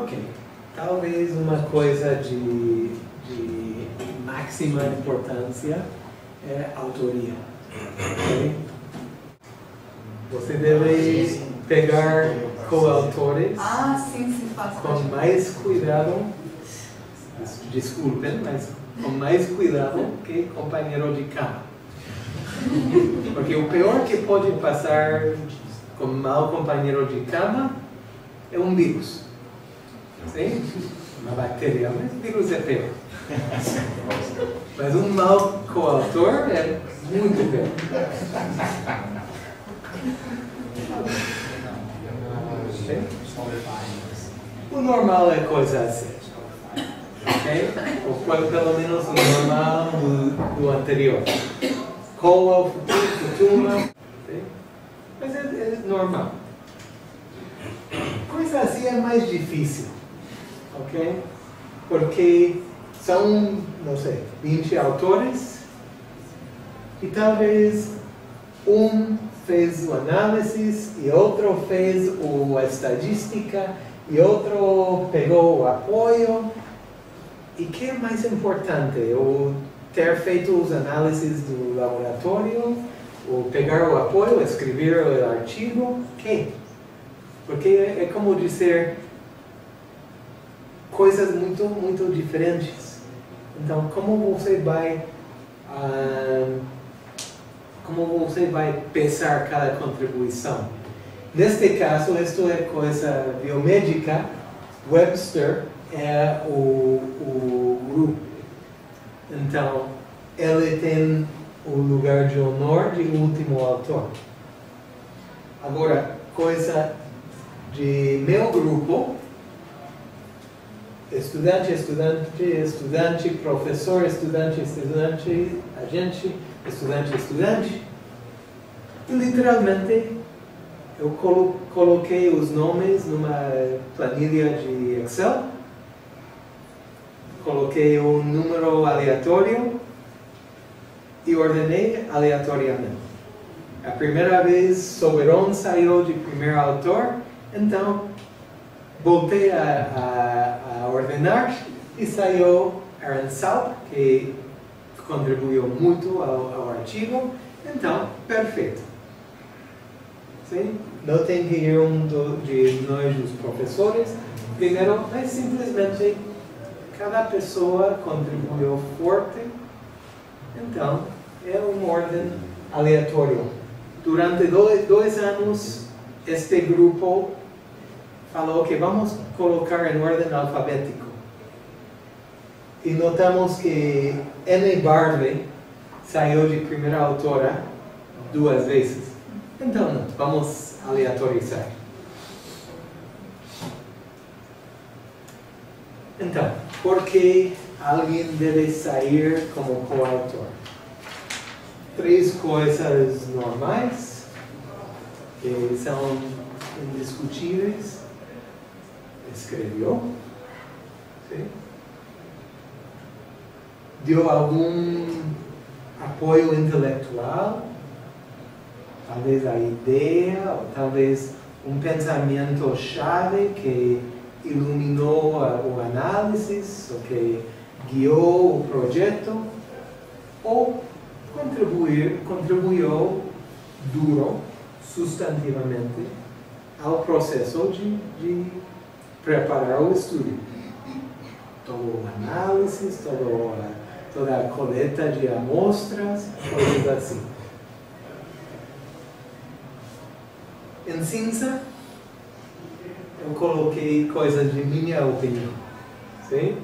Ok. Talvez uma coisa de, de máxima importância é autoria. Você deve pegar coautores Ah, sim, sim, com mais cuidado, des- desculpem, mas com mais cuidado que companheiro de cama. Porque o pior que pode passar com mau companheiro de cama é um vírus. Sim? Uma bactéria, mas vírus é pior. Mas um mau coautor é muito pior. O normal é coisa assim. Ok? Ou pelo pelo menos o normal do, do anterior. Coa, futuro, ok? Mas é, é normal. Coisa assim é mais difícil. Ok? Porque são, não sei, 20 autores e talvez um fez o análise e outro fez o, a estadística e outro pegou o apoio. E que é mais importante? O ter feito os análises do laboratório, ou pegar o apoio, escrever o artigo? Que? Porque é como dizer coisas muito, muito diferentes. Então, como você vai ah, como você vai pensar cada contribuição. Neste caso, isto é coisa biomédica, Webster é o, o grupo. Então, ele tem o lugar de honor de último autor. Agora, coisa de meu grupo, estudante, estudante, estudante, professor, estudante, estudante, agente, estudante, estudante. E literalmente eu colo coloquei os nomes numa planilha de Excel, coloquei um número aleatório e ordenei aleatoriamente. A primeira vez Soberon saiu de primeiro autor, então voltei a, a ordenar e saiu Aaron Salp, que contribuiu muito ao, ao artigo, então, perfeito. Sim? Não tem que ir um do, de nós, os professores, primeiro, mas simplesmente cada pessoa contribuiu forte, então é uma ordem aleatória. Durante dois, dois anos, este grupo falou que vamos colocar em ordem alfabético. E notamos que Anne Barley saiu de primeira autora duas vezes. Então, vamos aleatorizar. Então, por que alguém deve sair como coautor? Três coisas normais, que são indiscutíveis. Escreveu, sim. deu algum apoio intelectual, talvez a ideia, ou talvez um pensamento chave que iluminou o análise, ou que guiou o projeto, ou contribuir, contribuiu duro, substantivamente, ao processo de, de preparar o estudo. Todo o análise, todo a, toda a coleta de amostras, coisas assim. Em cinza, eu coloquei coisas de minha opinião. Sim?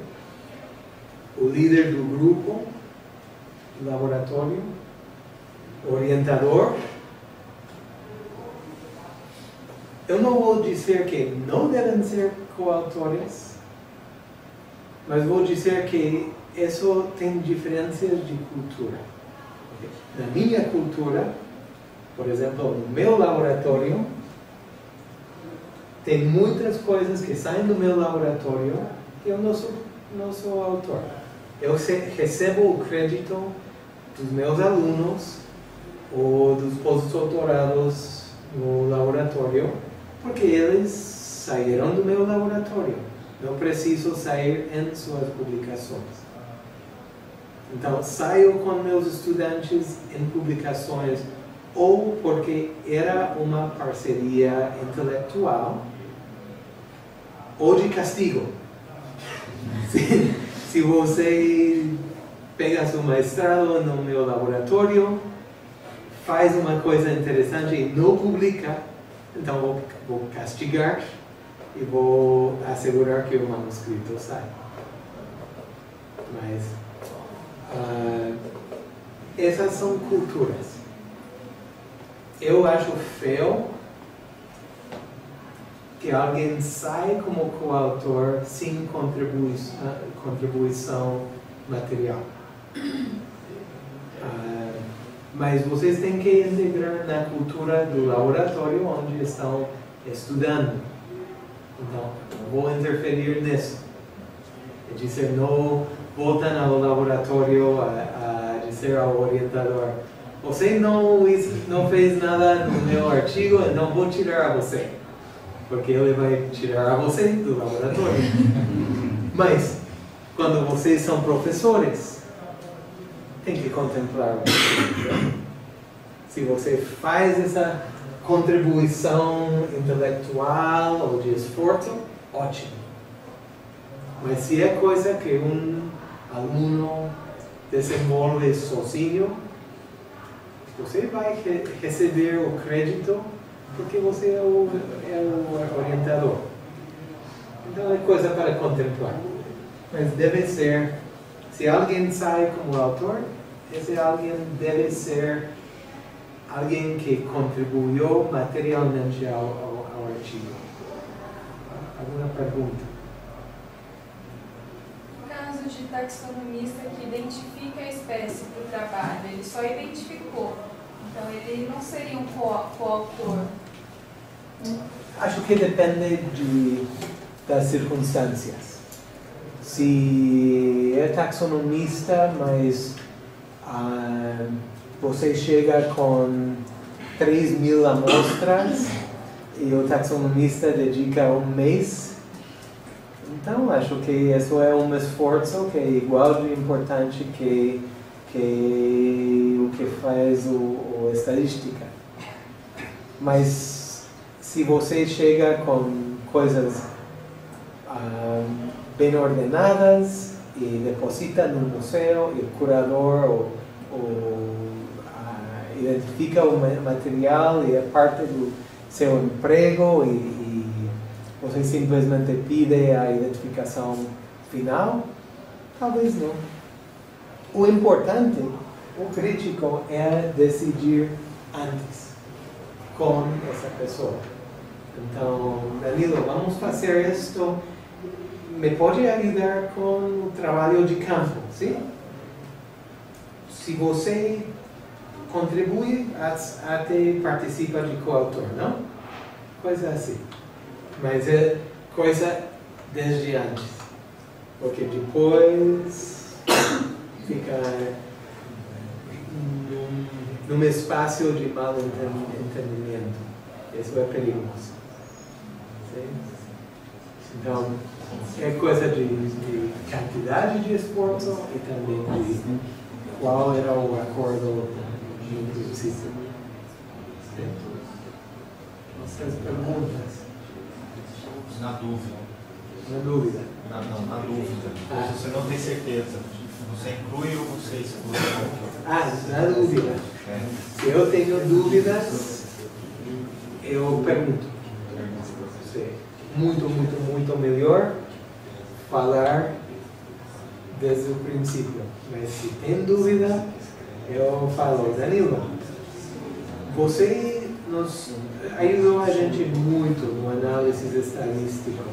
O líder do grupo, laboratório, orientador. Eu não vou dizer que não devem ser coautores, mas vou dizer que isso tem diferenças de cultura. Na minha cultura, por exemplo, no meu laboratório, tem muitas coisas que saem do meu laboratório que eu não sou, não sou autor. Eu recebo o crédito dos meus alunos ou dos pós-doutorados no laboratório, porque eles saíram do meu laboratório. Não preciso sair em suas publicações. Então, saio com meus estudantes em publicações ou porque era uma parceria intelectual ou de castigo. Se, se você pega seu mestrado no meu laboratório, faz uma coisa interessante e não publica, então vou, vou castigar e vou assegurar que o manuscrito sai. Mas uh, essas são culturas. Eu acho feio que alguém sai como coautor sem contribuição, contribuição material. Uh, mas vocês têm que integrar na cultura do laboratório onde estão estudando. Então, não vou interferir nisso. É dizer, não voltam ao laboratório a, a dizer ao orientador: Você não, não fez nada no meu artigo, então vou tirar a você. Porque ele vai tirar a você do laboratório. Mas, quando vocês são professores, tem que contemplar. Se você faz essa contribuição intelectual ou de esforço, ótimo. Mas se é coisa que um aluno desenvolve sozinho, você vai receber o crédito porque você é o, é o orientador. Então é coisa para contemplar. Mas deve ser, se alguém sai como autor, esse alguém deve ser alguém que contribuiu materialmente ao, ao, ao artigo. Alguma pergunta? Caso de taxonomista que identifica a espécie para o trabalho, ele só identificou. Então ele não seria um coautor. Acho que depende de, das circunstâncias. Se é taxonomista, mas ah, você chega com 3 mil amostras e o taxonomista dedica um mês. Então, acho que isso é um esforço que é igual de importante que, que o que faz o, o estadística. Mas, se você chega com coisas ah, bem ordenadas e deposita no museu, e o curador, o, o identifica o material e é parte do seu emprego e, e você simplesmente pide a identificação final? Talvez não. O importante, o crítico, é decidir antes com essa pessoa. Então, Danilo, vamos fazer isto. Me pode ajudar com o trabalho de campo, sim? Se você contribui até participa de coautor, não? Coisa assim. Mas é coisa desde antes. Porque depois fica num, num espaço de mal entendimento. Isso é perigoso. Então, é coisa de, de quantidade de esforço e também de qual era o acordo Vocês perguntas? Na dúvida. Na dúvida. Na, não, na dúvida. Ah. Você não tem certeza. Você inclui ou você exclui? Ah, na dúvida. É. Se eu tenho dúvidas, eu pergunto. Muito, muito, muito melhor falar desde o princípio. Mas se tem dúvida, eu falo, Danilo, você nos ajudou a gente muito no análise estadístico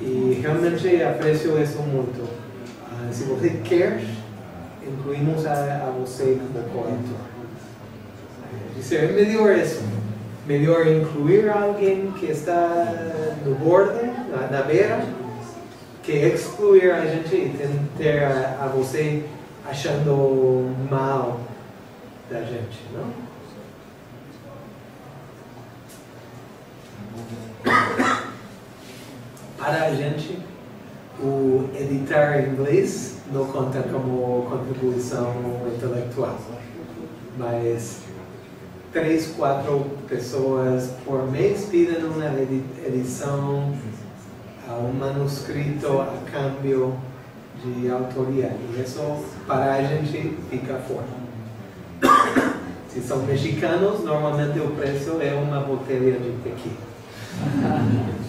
e realmente aprecio isso muito. Uh, se você quer, incluímos a, a você como coautor. É melhor isso. Melhor incluir alguém que está no borde, na, na beira, que excluir a gente e ter a, a você achando mal da gente, não? para a gente, o editar inglês não conta como contribuição intelectual. Mas três, quatro pessoas por mês pedem uma edição, um manuscrito a câmbio de autoria. E isso para a gente fica fora. Se são mexicanos, normalmente o preço é uma botella de tequila.